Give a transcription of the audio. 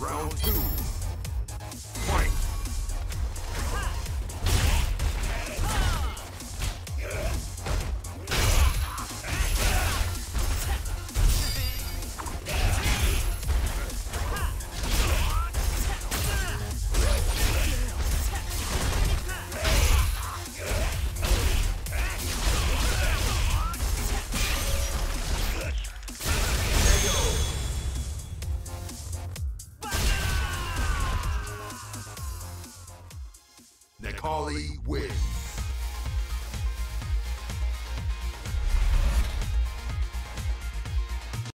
Round two. Necalli wins.